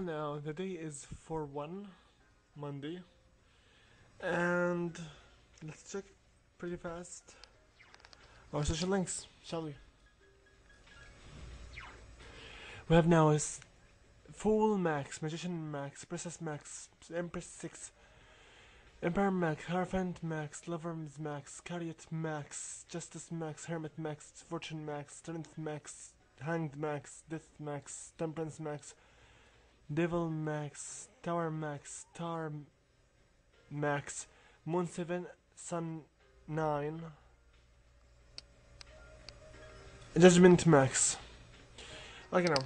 Now the day is for one Monday, and let's check pretty fast our social links, shall we? We have now is Fool Max, Magician Max, Princess Max, Empress 6, Emperor Max, Hierophant Max, Lovers Max, Chariot Max, Justice Max, Hermit Max, Fortune Max, Strength Max, Hanged Max, Death Max, Temperance Max, Devil Max, Tower Max, Star Max, Moon 7, Sun 9, Judgment Max. Okay now.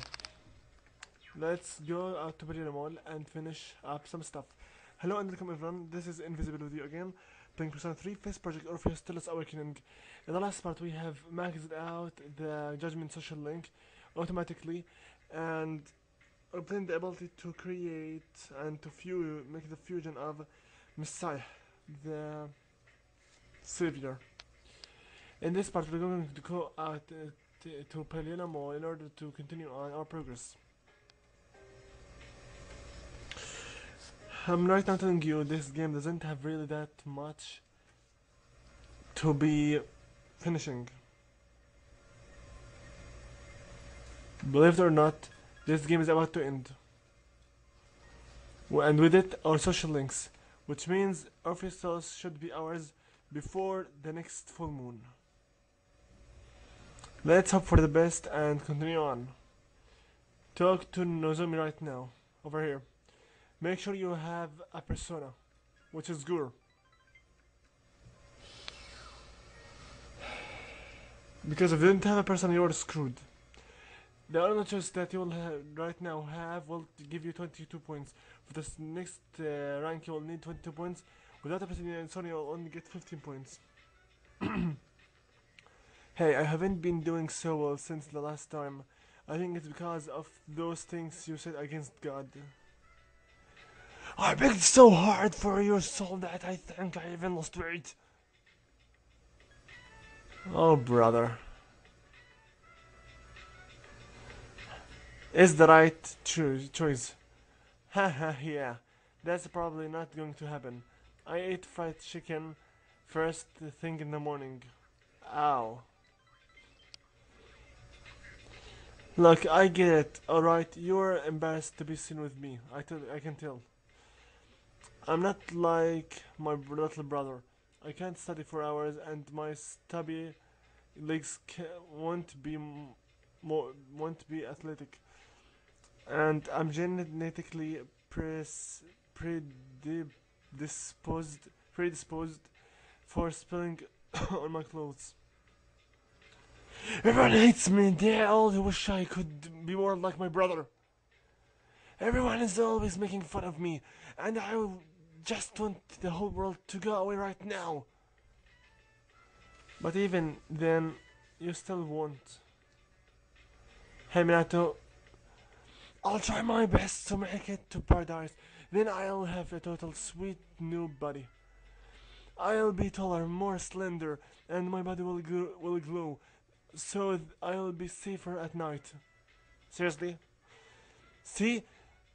Let's go out to Marina Mall and finish up some stuff. Hello and welcome everyone, this is Invisible with you again, playing Persona 3 FES Project Orpheus Telos Awakening. In the last part we have maxed out the Judgment social link automatically and obtained the ability to create and to fu make the fusion of Messiah, the Savior. In this part we're going to go out uh, to Mall in order to continue on our progress. I'm right now telling you this game doesn't have really that much to be finishing. Believe it or not, this game is about to end. And with it, our social links, which means Orpheus Telos should be ours before the next full moon. Let's hope for the best and continue on. Talk to Nozomi right now, over here. Make sure you have a persona, which is Gurr. Because if you didn't have a persona, you're screwed. The choice that you will right now have will give you 22 points. For this next uh, rank, you will need 22 points. Without a persona, you'll only get 15 points. hey, I haven't been doing so well since the last time. I think it's because of those things you said against God. I begged so hard for your soul that I think I even lost weight. Oh, brother. Is the right cho- choice. Haha, yeah. That's probably not going to happen. I ate fried chicken first thing in the morning. Ow. Look, I get it. Alright, you're embarrassed to be seen with me. I, tell, I can tell. I'm not like my little brother. I can't study for hours, and my stubby legs won't be won't be athletic. And I'm genetically pres- predisposed predisposed for spilling on my clothes. Everyone hates me. They all wish I could be more like my brother. Everyone is always making fun of me, and I just want the whole world to go away right now. But even then, you still won't. Hey Minato, I'll try my best to make it to paradise. Then I'll have a total sweet new body. I'll be taller, more slender, and my body will gl- will glow, so I'll be safer at night. Seriously? See,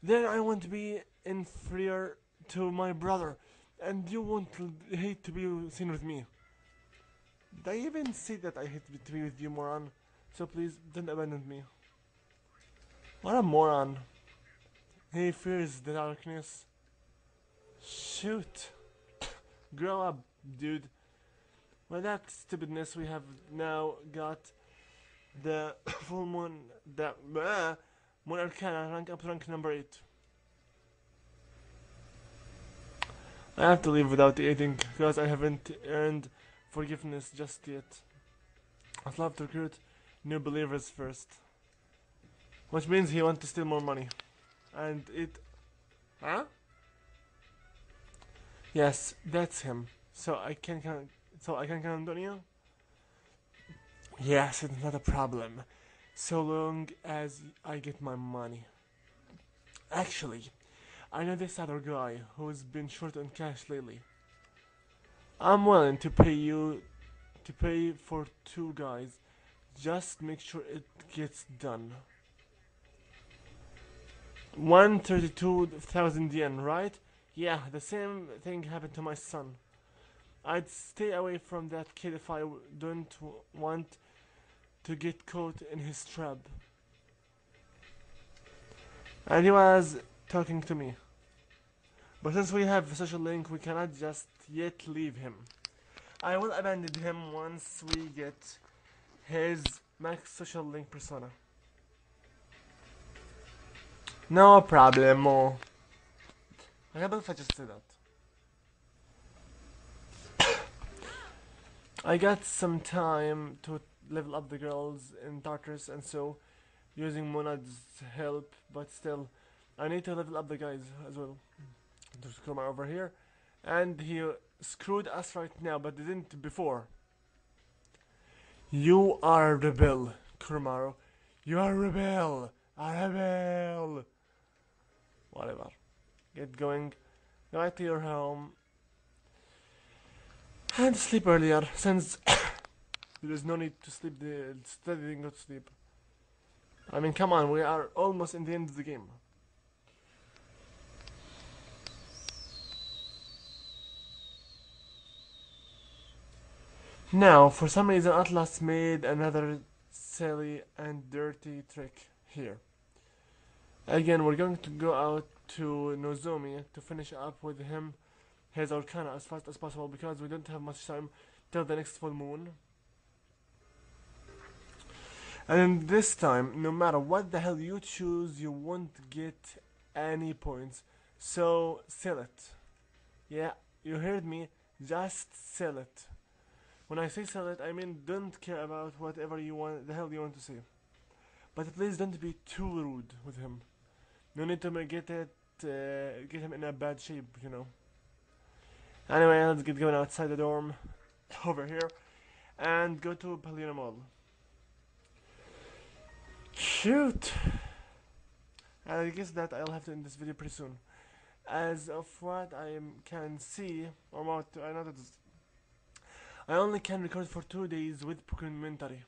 then I won't be inferior to my brother, and you won't hate to be seen with me. Did I even say that I hate to be with you, moron? So please don't abandon me. What a moron. He fears the darkness. Shoot. Grow up, dude. With that stupidness, we have now got the full moon, the uh, moon arcana rank up rank number 8. I have to leave without eating because I haven't earned forgiveness just yet. I'd love to recruit new believers first. Which means he wants to steal more money. And it. Huh? Yes, that's him. So I can count. So I can count on you? Yes, it's not a problem. So long as I get my money. Actually, I know this other guy who's been short on cash lately. I'm willing to pay you to pay for two guys. Just make sure it gets done. 132,000 yen, right? Yeah, the same thing happened to my son. I'd stay away from that kid if I don't want to get caught in his trap. And he was talking to me. But since we have a social link, we cannot just yet leave him. I will abandon him once we get his max social link persona. No problemo. I just said that. I got some time to level up the girls in Tartarus and so using Monad's help, but still I need to level up the guys as well. There's Kumar over here. And he screwed us right now, but didn't before. You are rebel, Kurumaro. You are rebel. A rebel. Whatever. Get going. Go back to your home. And sleep earlier, since there is no need to sleep the studying not sleep. I mean, come on, we are almost in the end of the game. Now, for some reason, Atlus made another silly and dirty trick here. Again, we're going to go out to Nozomi to finish up with him his Arcana as fast as possible because we don't have much time till the next full moon. And this time, no matter what the hell you choose, you won't get any points. So sell it. Yeah, you heard me. Just sell it. When I say sell it, I mean don't care about whatever you want, the hell you want to say. But please don't be too rude with him. No need to get it, uh, get him in a bad shape, you know. Anyway, let's get going outside the dorm, over here, and go to Paulownia Mall. Shoot! I guess that I'll have to end this video pretty soon. As of what I can see, or what I I only can record for two days with commentary.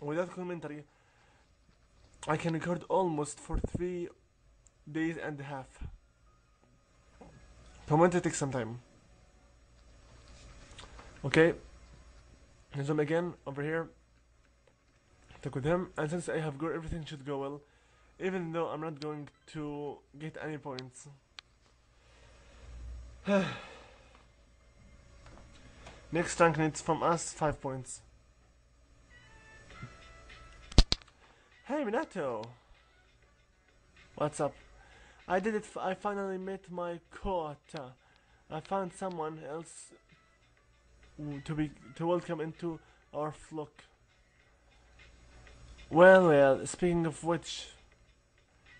Without commentary, I can record almost for three days and a half. Commentary takes some time. Okay, zoom again over here. Talk with him, and since I have go, everything should go well, even though I'm not going to get any points. Next tank needs from us five points. Hey Minato! What's up? I did it. I finally met my quota. I found someone else mm, to be to welcome into our flock. Well, well. Speaking of which,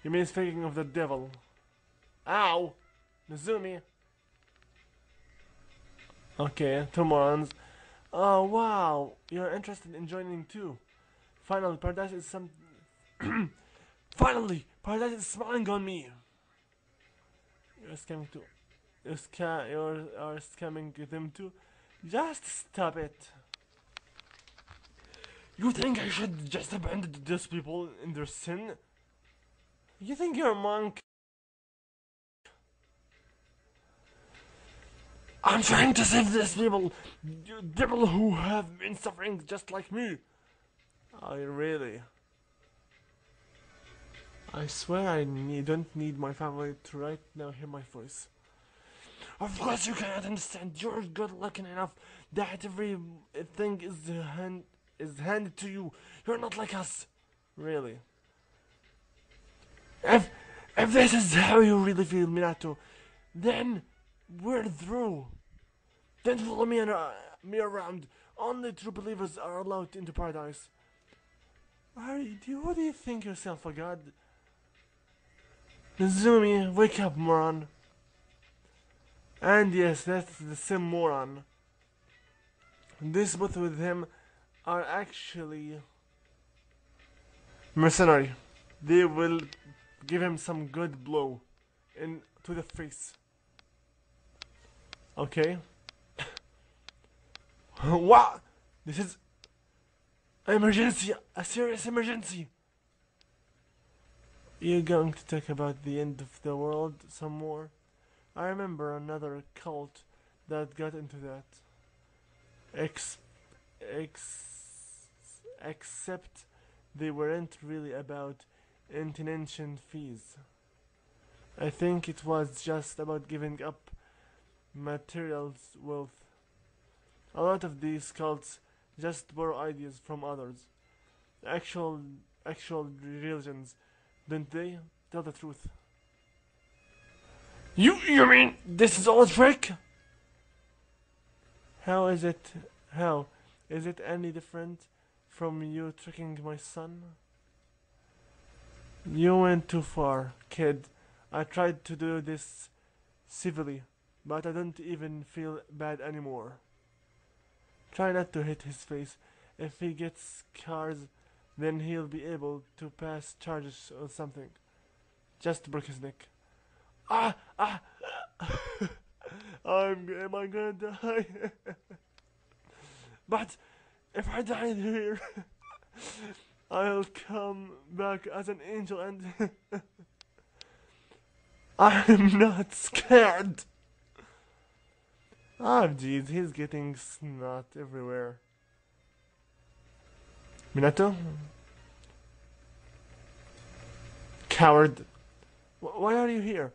you mean speaking of the devil? Ow, Nozomi. Okay, two morons. Oh wow, you're interested in joining too. Finally, paradise is some. Finally, paradise is smiling on me. You're scamming too. You're, sca- you're are scamming them too. Just stop it. You think I should just abandon these people in their sin? You think you're a monk? I'm trying to save these people, people who have been suffering just like me. I really. I swear I need, don't need my family to right now hear my voice. Of course you cannot understand. You're good looking enough that everything is hand, is handed to you. You're not like us, really. If if this is how you really feel, Minato, then we're through. Don't follow me, and, uh, me around. Only true believers are allowed into paradise. Are you, what do you think yourself, a god? Nozomi, wake up, moron. And yes, that's the same moron. This both with him are actually mercenary. They will give him some good blow in to the face. Okay. what? This is emergency, a serious emergency. You going to talk about the end of the world some more? I remember another cult that got into that. Ex, ex, except they weren't really about intention fees. I think it was just about giving up materials wealth. A lot of these cults just borrow ideas from others. Actual actual religions, don't they? Tell the truth. You you mean this is all a trick? How is it how? Is it any different from you tricking my son? You went too far, kid. I tried to do this civilly, but I don't even feel bad anymore. Try not to hit his face. If he gets scars, then he'll be able to pass charges or something. Just break his neck. Ah! Ah! I'm, am I gonna die? but if I die here, I'll come back as an angel and I'm not scared. Ah, jeez, he's getting snot everywhere. Minato? Coward. Why are you here?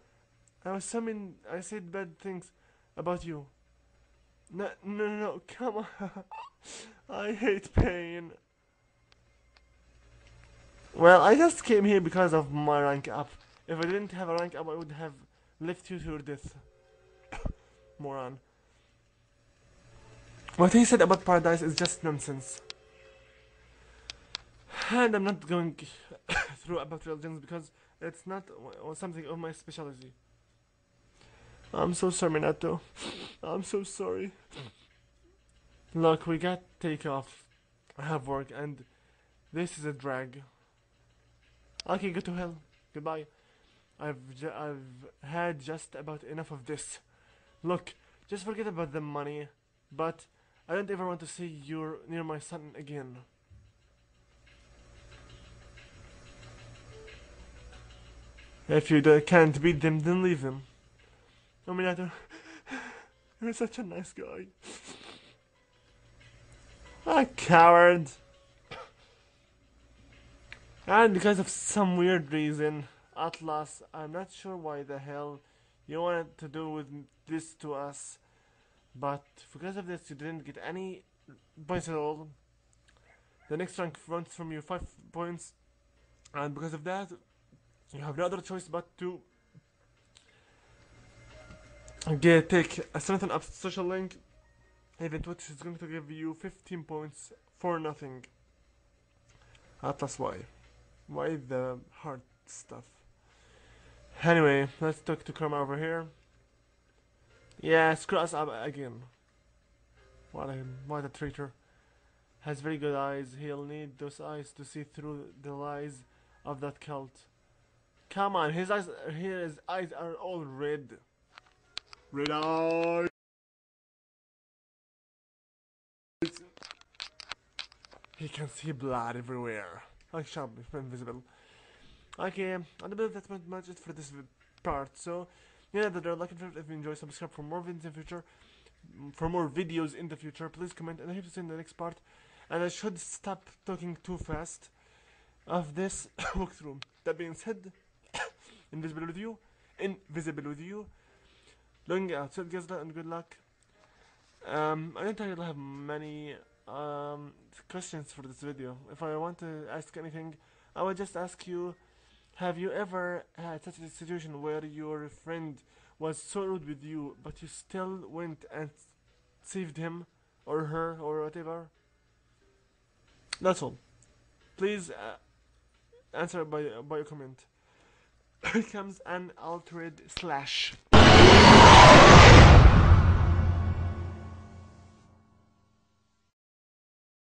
I was summoned. I said bad things about you. No, no, no, come on. I hate pain. Well, I just came here because of my rank up. If I didn't have a rank up, I would have left you to your death. Moron. What he said about paradise is just nonsense. And I'm not going through about religions because it's not something of my specialty. I'm so sorry, Minato. I'm so sorry. Look, we got take off. I have work, and this is a drag. Okay, go to hell. Goodbye. I've I've had just about enough of this. Look, just forget about the money, but I don't ever want to see you near my son again. If you can't beat them, then leave them. I mean, I don't. You're such a nice guy. A coward. And because of some weird reason, Atlus, I'm not sure why the hell you wanted to do with this to us, but because of this, you didn't get any points at all. The next rank runs from you five points, and because of that, you have no other choice but to get take a strengthen up social link event, which is going to give you 15 points for nothing. Atlus, why? Why the hard stuff? Anyway, let's talk to Karma over here. Yeah, screw us up again. What a what a traitor. Has very good eyes. He'll need those eyes to see through the lies of that cult. Come on, his eyes his eyes are all red. Red eyes. He can see blood everywhere. I shall be invisible. Okay, I believe that's much it for this part. So, yeah, that are liking it. If you enjoy, subscribe for more videos in the future. For more videos in the future, please comment and I hope to see you in the next part. And I should stop talking too fast of this walkthrough. That being said, invisible with you, invisible with you. Out, so guys, and good luck. Um, I don't really have many um, questions for this video. If I want to ask anything, I would just ask you Have you ever had such a situation where your friend was so rude with you, but you still went and saved him or her or whatever? That's all. Please uh, answer by by a comment. Here comes an altered slash.